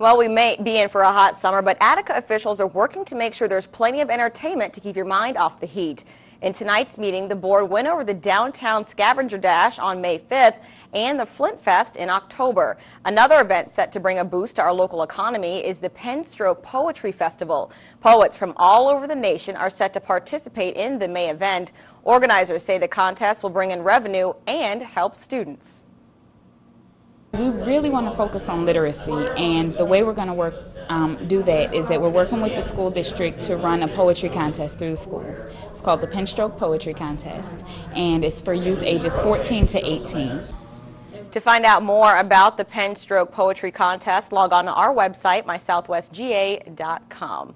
Well, we may be in for a hot summer, but ADICA officials are working to make sure there's plenty of entertainment to keep your mind off the heat. In tonight's meeting, the board went over the downtown scavenger dash on May 5th and the Flint Fest in October. Another event set to bring a boost to our local economy is the Pen Stroke Poetry Festival. Poets from all over the nation are set to participate in the May event. Organizers say the contest will bring in revenue and help students. We really want to focus on literacy, and the way we're going to work um, do that is that we're working with the school district to run a poetry contest through the schools. It's called the Pen Stroke Poetry Contest, and it's for youth ages 14 to 18. To find out more about the Pen Stroke Poetry Contest, log on to our website, mysouthwestga.com.